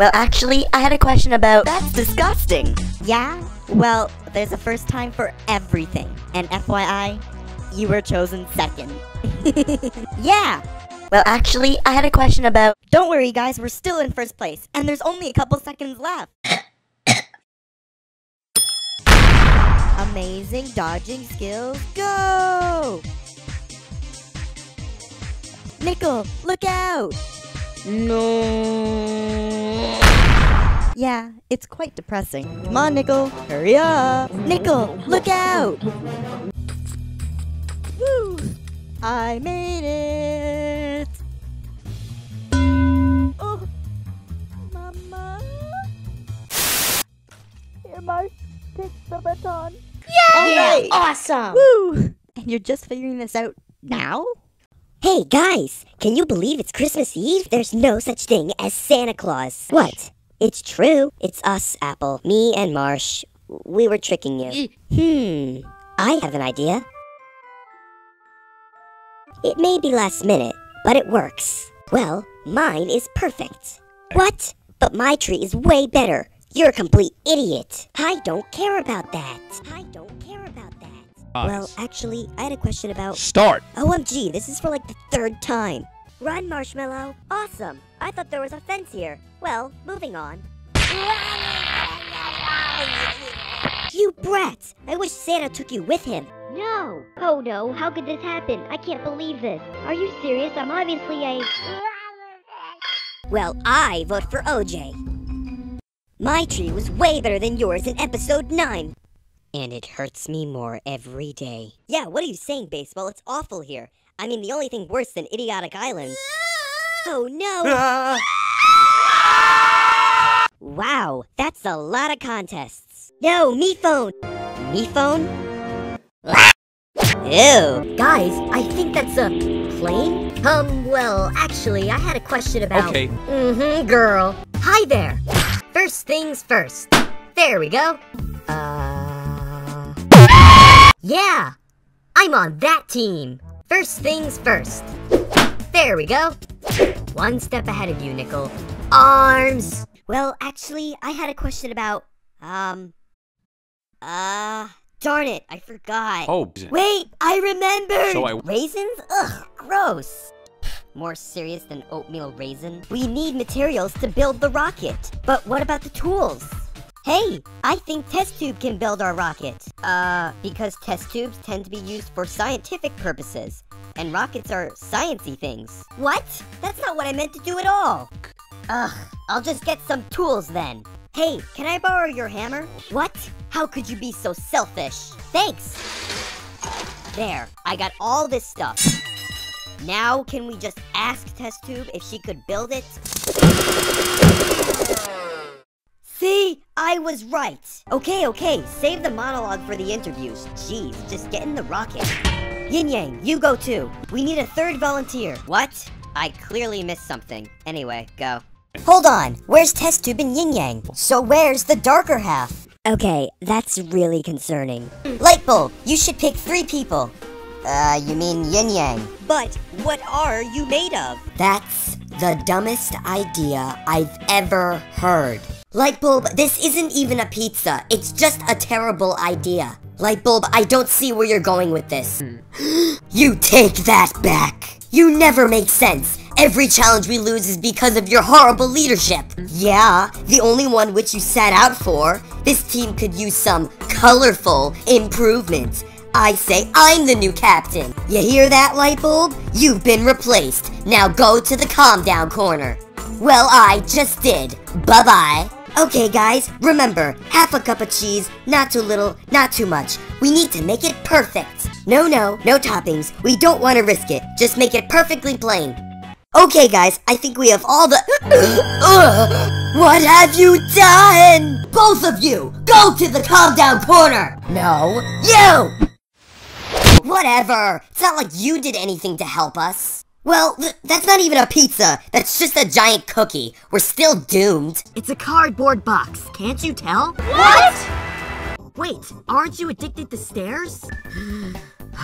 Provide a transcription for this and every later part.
Well, actually, I had a question about. That's disgusting. Yeah? Well, there's a first time for everything. And FYI, you were chosen second. yeah! Well, actually, I had a question about. Don't worry, guys, we're still in first place, and there's only a couple seconds left. Amazing dodging skills, go! Nickel, look out! No. Yeah, it's quite depressing. Come on, Nickel, hurry up! Nickel, look out! Woo! I made it! Oh, Mama! Here, Marsh, take the baton. Yeah, awesome. Woo! And you're just figuring this out now? Hey guys, can you believe it's Christmas Eve? There's no such thing as Santa Claus. What? It's true. It's us, Apple. Me and Marsh. We were tricking you. Hmm. I have an idea. It may be last minute, but it works. Well, mine is perfect. What? But my tree is way better. You're a complete idiot. I don't care about that. I don't care about that. Well, actually, I had a question about. Start. OMG, this is for like the third time. Run, Marshmallow. Awesome. I thought there was a fence here. Well, moving on. You brats! I wish Santa took you with him. No! Oh no, how could this happen? I can't believe this. Are you serious? I'm obviously a. Well, I vote for OJ. My tree was way better than yours in episode 9. And it hurts me more every day. Yeah, what are you saying, baseball? It's awful here. I mean, the only thing worse than Idiotic Island. Oh no! Wow, that's a lot of contests. No, me phone. Me phone? Ew. Guys, I think that's a plane? Um, well, actually, I had a question about. Okay. Mm-hmm, girl. Hi there. First things first. There we go. Uh. Yeah! I'm on that team. First things first. There we go. One step ahead of you, Nickel. Arms! Well, actually, I had a question about. Um. Uh. Darn it, I forgot. Oh. Wait, I remembered! So I- Raisins? Ugh, gross. More serious than oatmeal raisin? We need materials to build the rocket. But what about the tools? Hey, I think test tube can build our rocket. Uh, because test tubes tend to be used for scientific purposes. And rockets are sciencey things. What? That's not what I meant to do at all. Ugh, I'll just get some tools then. Hey, can I borrow your hammer? What? How could you be so selfish? Thanks. There, I got all this stuff. Now, can we just ask Test Tube if she could build it? See? I was right. Okay, okay, save the monologue for the interviews. Jeez, just get in the rocket. Yin Yang, you go too. We need a third volunteer. What? I clearly missed something. Anyway, go. Hold on, where's Test Tube and Yin Yang? So where's the darker half? Okay, that's really concerning. Lightbulb, you should pick three people. Uh, you mean yin yang? But what are you made of? That's the dumbest idea I've ever heard. Lightbulb, this isn't even a pizza. It's just a terrible idea. Lightbulb, I don't see where you're going with this. you take that back. You never make sense. Every challenge we lose is because of your horrible leadership. Yeah, the only one which you set out for. This team could use some colorful improvement. I say I'm the new captain. You hear that, Lightbulb? You've been replaced. Now go to the calm down corner. Well, I just did. Bye bye. Okay, guys, remember half a cup of cheese, not too little, not too much. We need to make it perfect. No, no, no toppings. We don't want to risk it. Just make it perfectly plain. Okay, guys, I think we have all the. What have you done? Both of you, go to the calm down corner. No, you. Whatever. It's not like you did anything to help us. Well, th- that's not even a pizza. That's just a giant cookie. We're still doomed. It's a cardboard box. Can't you tell? What? Wait, aren't you addicted to stairs?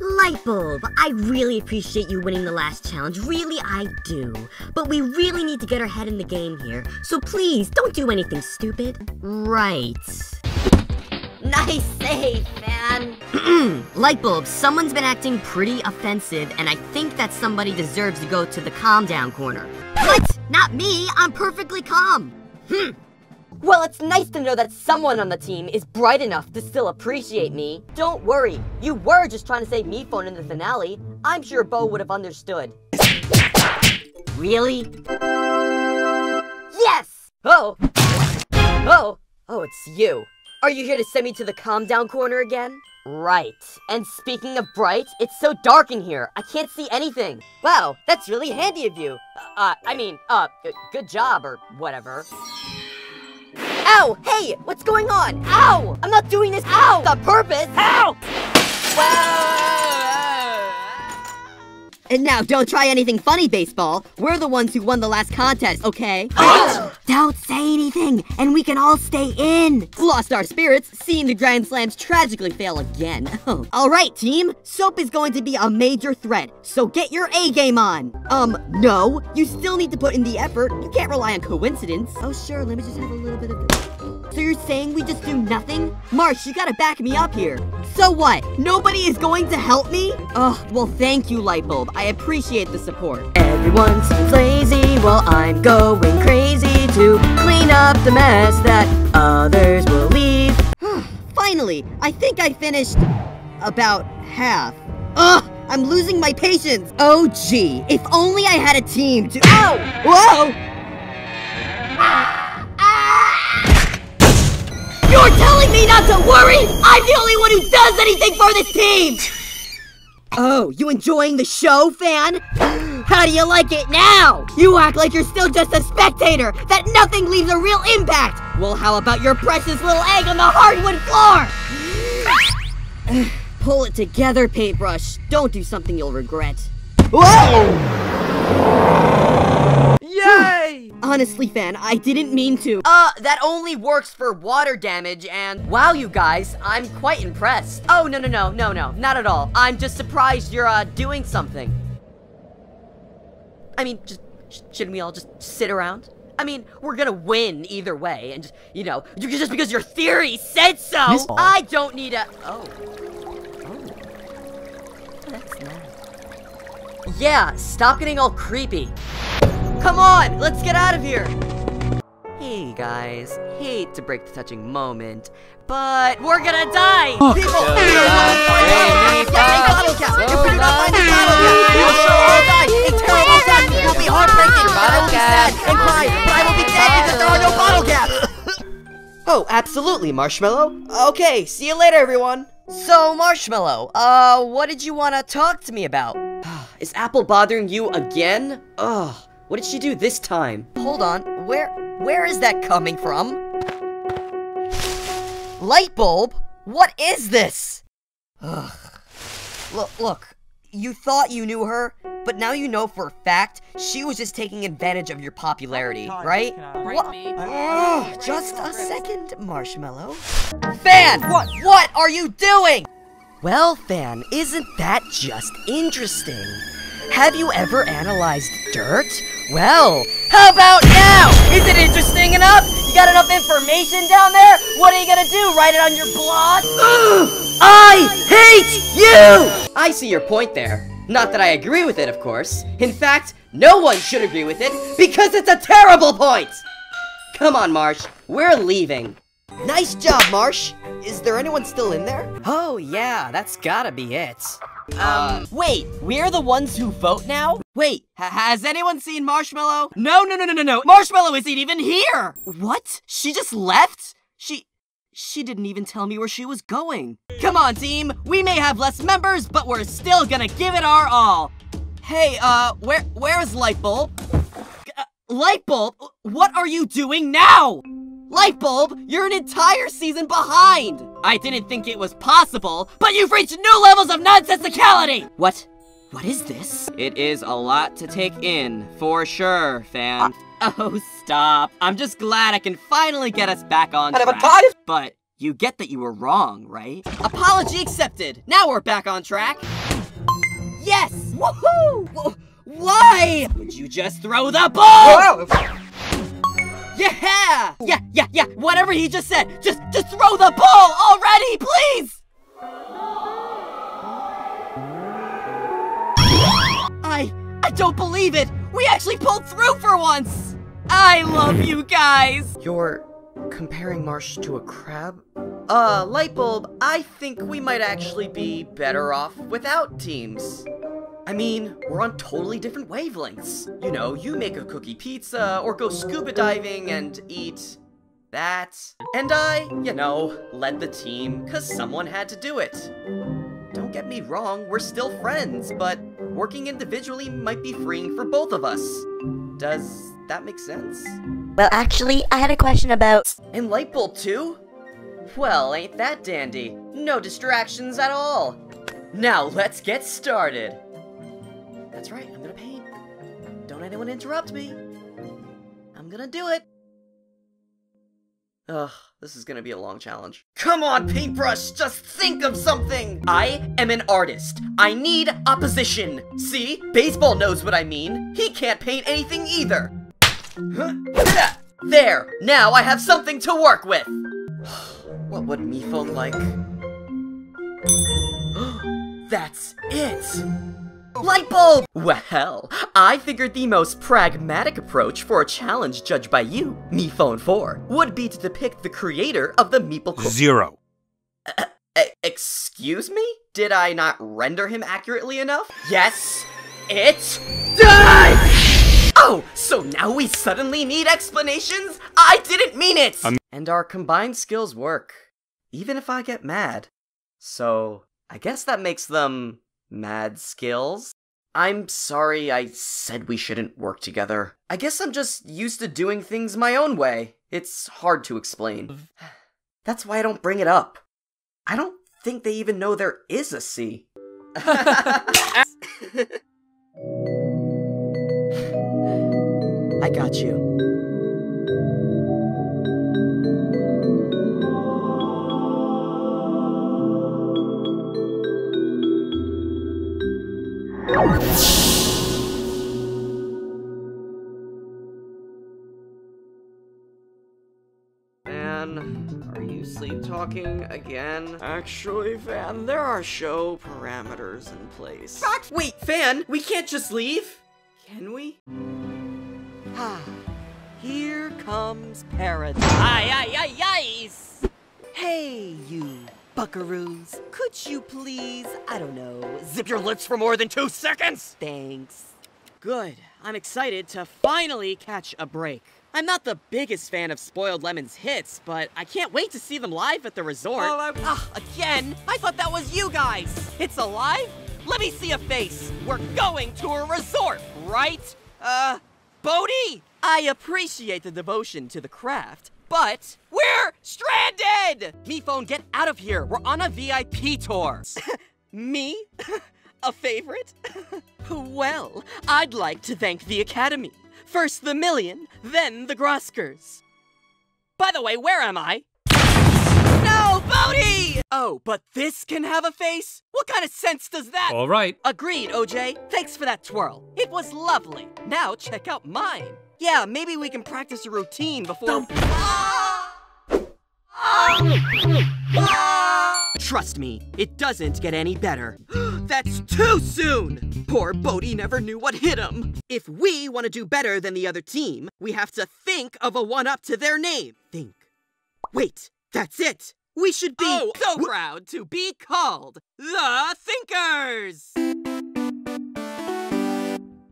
Lightbulb, I really appreciate you winning the last challenge. Really, I do. But we really need to get our head in the game here. So please, don't do anything stupid. Right. Nice save, man. Lightbulb, someone's been acting pretty offensive, and I think that somebody deserves to go to the calm down corner. What? Not me. I'm perfectly calm. Hmm. Well, it's nice to know that someone on the team is bright enough to still appreciate me. Don't worry, you were just trying to save me phone in the finale. I'm sure Bo would have understood. Really? Yes! Oh! Oh! Oh, it's you. Are you here to send me to the calm down corner again? Right. And speaking of bright, it's so dark in here. I can't see anything. Wow, that's really handy of you. Uh, I mean, uh, good job or whatever. Ow! Hey! What's going on? Ow! I'm not doing this Ow! on purpose! Ow! And now, don't try anything funny, baseball. We're the ones who won the last contest, okay? don't say anything, and we can all stay in. Lost our spirits, seeing the Grand Slams tragically fail again. all right, team. Soap is going to be a major threat, so get your A game on. Um, no. You still need to put in the effort. You can't rely on coincidence. Oh, sure. Let me just have a little bit of. So you're saying we just do nothing? Marsh, you gotta back me up here. So what? Nobody is going to help me? Ugh, well thank you, Lightbulb. I appreciate the support. Everyone seems lazy while I'm going crazy to clean up the mess that others will leave. Hmm, finally, I think I finished about half. Ugh, I'm losing my patience. Oh gee, if only I had a team to- Ow! Whoa! You're telling me not to worry? I'm the only one who does anything for this team! Oh, you enjoying the show, fan? How do you like it now? You act like you're still just a spectator, that nothing leaves a real impact! Well, how about your precious little egg on the hardwood floor? Pull it together, paintbrush. Don't do something you'll regret. Whoa! Yay! Honestly, fan, I didn't mean to. Uh, that only works for water damage and wow, you guys, I'm quite impressed. Oh, no, no, no, no, no, not at all. I'm just surprised you're, uh, doing something. I mean, just, sh- shouldn't we all just sit around? I mean, we're gonna win either way, and just, you know, just because your theory said so, Miss- I don't need a- oh. Oh. That's nice. Yeah, stop getting all creepy. Come on, let's get out of here! Hey guys, hate to break the touching moment, but we're gonna die! People, Hey, bottle cap! so If we do not find this bottle cap, we will sure all die! A terrible death will be heartbreaking, I will be sad and cry, but I will be dead because there are no bottle caps! oh, absolutely, Marshmallow. Okay, see you later, everyone. So, Marshmallow, uh, what did you want to talk to me about? Is Apple bothering you again? Ugh, what did she do this time? Hold on, where, where is that coming from? Light bulb? What is this? Ugh. Look, look, you thought you knew her, but now you know for a fact she was just taking advantage of your popularity, right? What? Ugh, just a second, Marshmallow. Fan! What? What are you doing? Well, Fan, isn't that just interesting? Have you ever analyzed dirt? Well, how about now? Is it interesting enough? You got enough information down there? What are you gonna do? Write it on your blog? Ugh, I hate you! I see your point there. Not that I agree with it, of course. In fact, no one should agree with it because it's a terrible point! Come on, Marsh. We're leaving. Nice job, Marsh. Is there anyone still in there? Oh, yeah, that's gotta be it. Um, wait, we're the ones who vote now? Wait, ha- has anyone seen Marshmallow? No, no, no, no, no, no. Marshmallow isn't even here. What? She just left? She. She didn't even tell me where she was going. Come on, team. We may have less members, but we're still gonna give it our all. Hey, uh, where where's Lightbulb? Uh, Lightbulb, what are you doing now? Lightbulb, you're an entire season behind! I didn't think it was possible, but you've reached new levels of nonsensicality! What? What is this? It is a lot to take in, for sure, fan. Uh, oh, stop. I'm just glad I can finally get us back on track. But you get that you were wrong, right? Apology accepted. Now we're back on track. Yes! Woohoo! Wh- Why would you just throw the ball? Yeah! Yeah, yeah, yeah, whatever he just said. Just just throw the ball already, please! I I don't believe it. We actually pulled through for once. I love you guys. You're comparing Marsh to a crab? Uh, Lightbulb, I think we might actually be better off without teams. I mean, we're on totally different wavelengths. You know, you make a cookie pizza or go scuba diving and eat that. And I, you know, led the team because someone had to do it. Don't get me wrong, we're still friends, but working individually might be freeing for both of us. Does that make sense? Well, actually, I had a question about. And Lightbulb too? Well, ain't that dandy? No distractions at all. Now let's get started. That's right, I'm gonna paint. Don't anyone interrupt me. I'm gonna do it. Ugh, this is gonna be a long challenge. Come on, paintbrush, just think of something! I am an artist. I need opposition. See? Baseball knows what I mean. He can't paint anything either. There! Now I have something to work with! What would me phone like? That's it! Lightbulb! Well, I figured the most pragmatic approach for a challenge judged by you, Me Phone 4, would be to depict the creator of the Meeple Cookie. Zero. E- excuse me? Did I not render him accurately enough? Yes, it done! Oh, so now we suddenly need explanations? I didn't mean it! Um- and our combined skills work, even if I get mad. So, I guess that makes them mad skills? I'm sorry I said we shouldn't work together. I guess I'm just used to doing things my own way. It's hard to explain. That's why I don't bring it up. I don't think they even know there is a C. I got you. Are you sleep talking again? Actually, Fan, there are show parameters in place. Wait, Fan, we can't just leave? Can we? Ah, here comes paradise. Aye, aye, aye, yes! Hey, you buckaroos. Could you please, I don't know, zip your lips for more than two seconds? Thanks. Good. I'm excited to finally catch a break. I'm not the biggest fan of Spoiled Lemon's hits, but I can't wait to see them live at the resort. Oh, I... ah, again? I thought that was you guys. It's alive? Let me see a face. We're going to a resort, right? Uh, Bodhi! I appreciate the devotion to the craft, but we're stranded! Me phone, get out of here. We're on a VIP tour. Me? a favorite? well, I'd like to thank the Academy. First the Million, then the Groskers. By the way, where am I? No, Bodhi! Oh, but this can have a face? What kind of sense does that? All right. Agreed, OJ. Thanks for that twirl. It was lovely. Now check out mine. Yeah, maybe we can practice a routine before. Trust me, it doesn't get any better. That's too soon! Poor Bodhi never knew what hit him. If we want to do better than the other team, we have to think of a one-up to their name. Think. Wait, that's it! We should be oh, so proud to be called the Thinkers!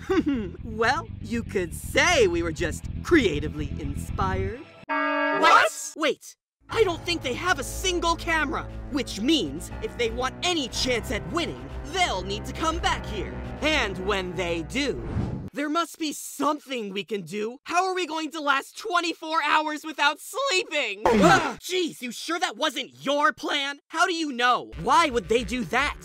well, you could say we were just creatively inspired. What? Wait, I don't think they have a single camera, which means if they want any chance at winning, they'll need to come back here. And when they do, there must be something we can do. How are we going to last 24 hours without sleeping? Ah, Jeez, you sure that wasn't your plan? How do you know? Why would they do that?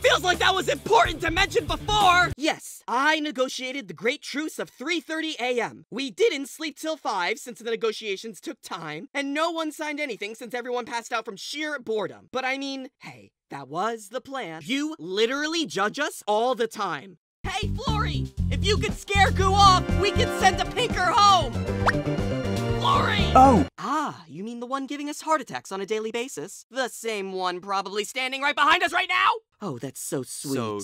Feels like that was important to mention before! Yes, I negotiated the Great Truce of 3.30 a.m. We didn't sleep till 5 since the negotiations took time, and no one signed anything since everyone passed out from sheer boredom. But I mean, hey, That was the plan. You literally judge us all the time. Hey, Flory! If you could scare Goo off, we could send a pinker home! Flory! Oh! You mean the one giving us heart attacks on a daily basis? The same one probably standing right behind us right now? Oh, that's so sweet. So-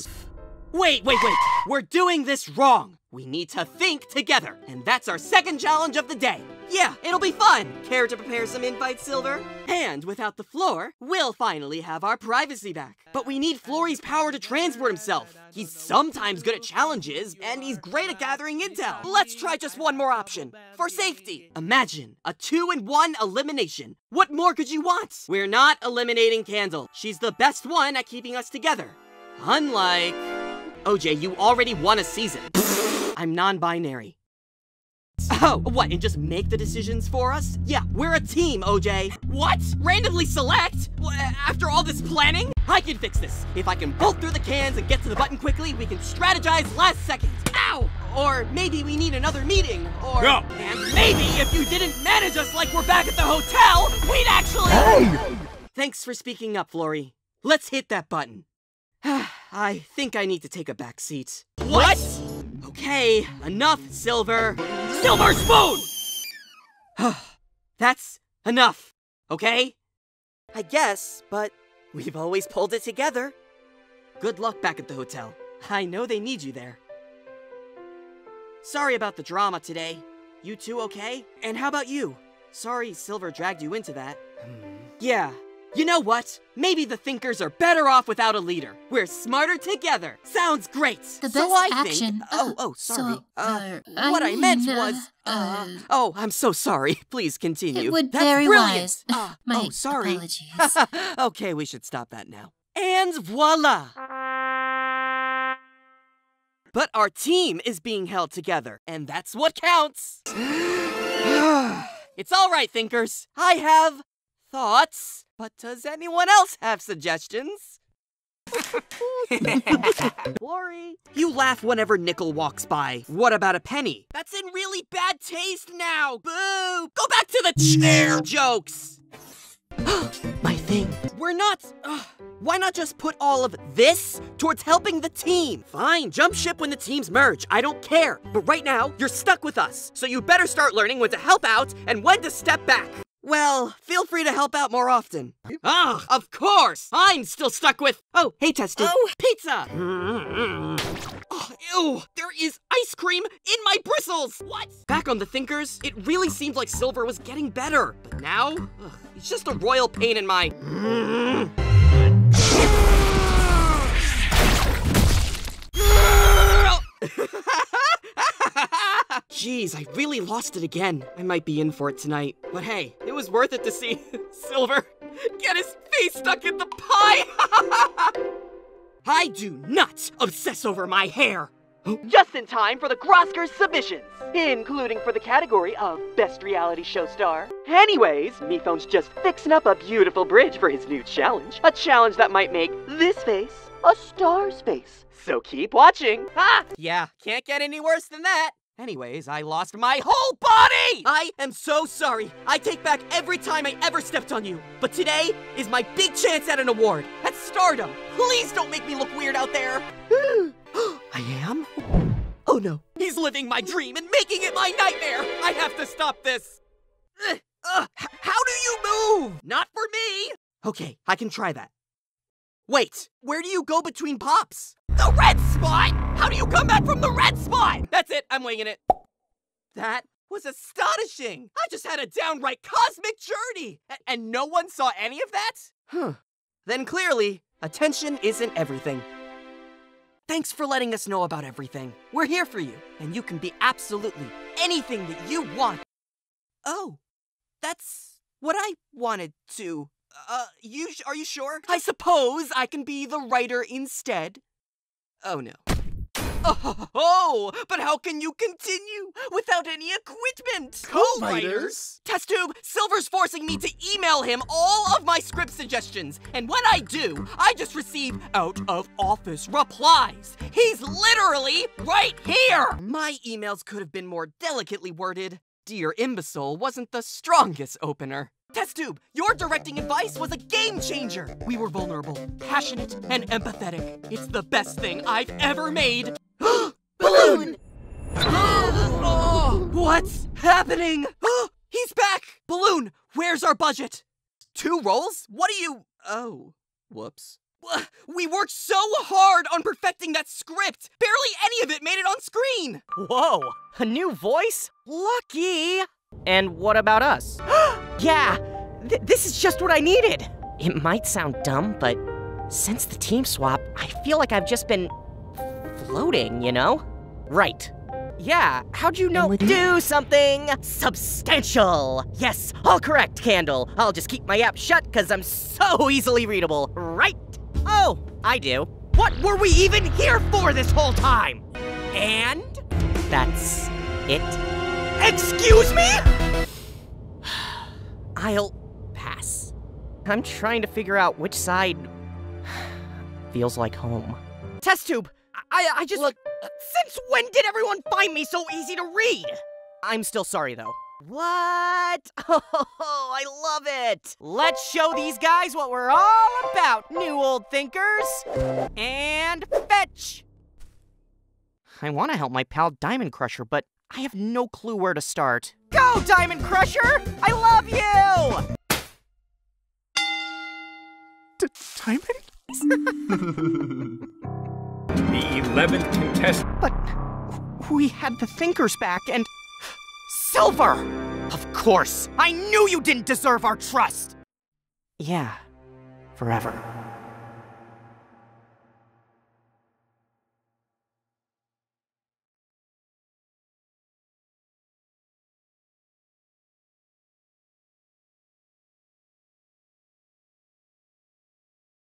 Wait, wait, wait! We're doing this wrong! We need to think together, and that's our second challenge of the day. Yeah, it'll be fun! Care to prepare some invites, Silver? And without the floor, we'll finally have our privacy back. But we need Flory's power to transport himself. He's sometimes good at challenges, and he's great at gathering intel. Let's try just one more option, for safety. Imagine a two-in-one elimination. What more could you want? We're not eliminating Candle. She's the best one at keeping us together. Unlike... OJ, you already won a season. I'm non-binary. Oh, what, and just make the decisions for us? Yeah, we're a team, OJ. What? Randomly select? After all this planning? I can fix this. If I can bolt through the cans and get to the button quickly, we can strategize last second. Ow! Or maybe we need another meeting, or... Go. And maybe if you didn't manage us like we're back at the hotel, we'd actually... Thanks for speaking up, Flory. Let's hit that button. I think I need to take a back seat. What? Okay, enough, Silver. Silver Spoon! That's enough, okay? I guess, but we've always pulled it together. Good luck back at the hotel. I know they need you there. Sorry about the drama today. You two okay? And how about you? Sorry Silver dragged you into that. Hmm. Yeah. You know what? Maybe the Thinkers are better off without a leader. We're smarter together. Sounds great. The so best I action. Think... Oh, uh, oh, sorry. so, uh, uh, what I, meant mean, uh, was. Uh, uh, oh, I'm so sorry. Please continue. It would That's very brilliant. wise. Ah, My oh, sorry. apologies. okay, we should stop that now. And voila! But our team is being held together, and that's what counts. it's all right, thinkers. I have thoughts, but does anyone else have suggestions? Glory. You laugh whenever Nickel walks by. What about a penny? That's in really bad taste now. Boo! Go back to the chair jokes. My thing. We're not. ugh, why not just put all of this towards helping the team? Fine, jump ship when the teams merge. I don't care. But right now, you're stuck with us. So you better start learning when to help out and when to step back. Well, feel free to help out more often. Ah, of course! I'm still stuck with. Oh, hey, Testy. Oh, pizza! Oh, ew! There is ice cream in my bristles! What? Back on the Thinkers, it really seemed like Silver was getting better. But now, ugh, it's just a royal pain in my. Jeez, I really lost it again. I might be in for it tonight. But hey, it was worth it to see Silver get his face stuck in the pie! I do not obsess over my hair! Just in time for the Groskers submissions, including for the category of Best Reality Show Star. Anyways, MePhone's just fixing up a beautiful bridge for his new challenge. A challenge that might make this face a star's face. So keep watching. Ah! Yeah, can't get any worse than that. Anyways, I lost my whole body! I am so sorry. I take back every time I ever stepped on you. But today is my big chance at an award, at stardom. Please don't make me look weird out there. I am? Oh no, he's living my dream and making it my nightmare. I have to stop this. Ugh, ugh, h- how do you move? Not for me. Okay, I can try that. Wait, where do you go between pops? The red spot? How do you come back from the red spot? That's it, I'm winging it. That was astonishing. I just had a downright cosmic journey. A- and no one saw any of that? Huh. Then clearly, attention isn't everything. Thanks for letting us know about everything. We're here for you, and you can be absolutely anything that you want. Oh, that's what I wanted to. Uh, you are you sure? I suppose I can be the writer instead. Oh no. Oh, oh, but how can you continue without any equipment? Co-writers? Test tube, Silver's forcing me to email him all of my script suggestions, and when I do, I just receive out of office replies. He's literally right here! My emails could have been more delicately worded. Dear imbecile wasn't the strongest opener. Test Tube, your directing advice was a game changer. We were vulnerable, passionate, and empathetic. It's the best thing I've ever made. Balloon! oh, what's happening? He's back! Balloon, where's our budget? Two rolls? What do you. Oh. Whoops. We worked so hard on perfecting that script! Barely any of it made it on screen! Whoa, a new voice? Lucky! And what about us? Yeah, th this is just what I needed. It might sound dumb, but since the team swap, I feel like I've just been floating, you know? Right. Yeah, how'd you know? Do something substantial! Yes, all correct, Candle. I'll just keep my app shut because I'm so easily readable, right? Oh, I do. What were we even here for this whole time? And that's it. Excuse me? I'll pass. I'm trying to figure out which side feels like home. Test tube! I, I just. Look. Uh, since when did everyone find me so easy to read? I'm still sorry though. What? Oh, I love it! Let's show these guys what we're all about, new old thinkers! And fetch! I want to help my pal Diamond Crusher, but I have no clue where to start. Go, Diamond Crusher! I love you! D Diamond? the 11th contestant. But we had the thinkers back and. Silver! Of course! I knew you didn't deserve our trust! Yeah, forever.